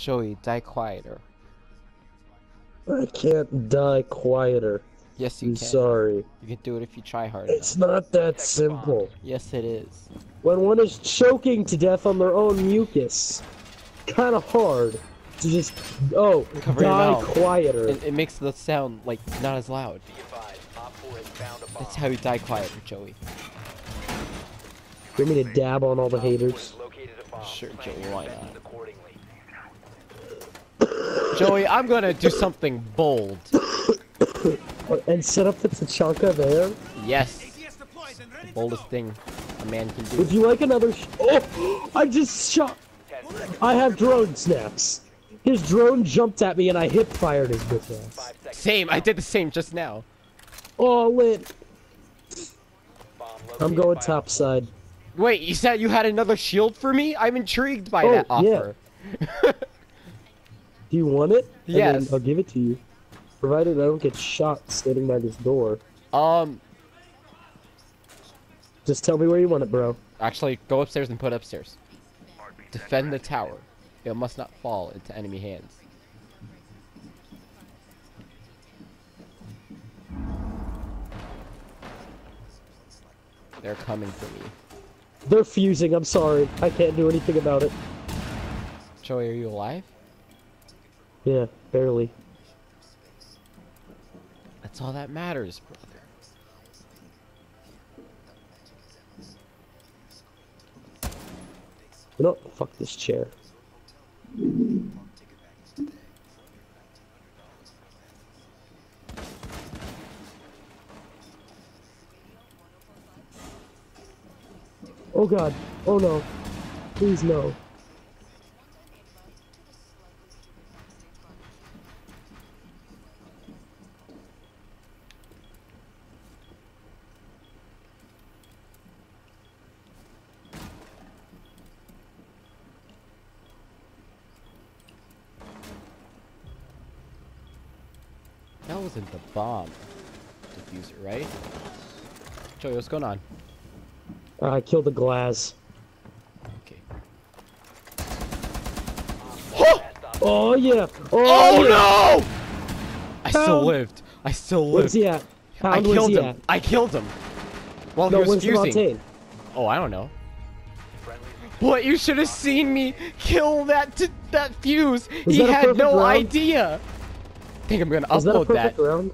Joey, die quieter. I can't die quieter. Yes, you I'm can. sorry. You can do it if you try hard enough. It's not that simple. Yes, it is. When one is choking to death on their own mucus, kind of hard to just oh Cover your die quieter. It, it makes the sound like not as loud. That's how you die quieter, Joey. You want me to dab on all the haters? Sure, Joey, why not? Joey, I'm gonna do something bold. And set up the Tachanka there? Yes. The boldest thing a man can do. Would you like another sh- Oh! I just shot- I have drone snaps. His drone jumped at me and I hip fired his bitch ass. Same, I did the same just now. Oh, lit. I'm going top side. Wait, you said you had another shield for me? I'm intrigued by Oh, that yeah. Do you want it? And Yes. I'll give it to you. Provided I don't get shot standing by this door. Um, Just tell me where you want it, bro. actually, go upstairs and put it upstairs. Defend the tower. It must not fall into enemy hands. They're coming for me. They're fusing, I'm sorry. I can't do anything about it. Joey, are you alive? Yeah, barely. That's all that matters, brother. Know, fuck this chair. Oh god. Oh no. Please no. That wasn't the bomb defuser, right? Joey, what's going on? Uh, I killed the glass. Okay. Oh yeah. Oh, Oh yeah. no! I still Help! lived. I still Where's lived. he at? I Pound, where's killed him. at? I killed him. While No, he was fusing. Oh, I don't know. What? You should have seen me kill that t that Fuze. Was he that had perfect no round? idea. I think I'm gonna Was that that.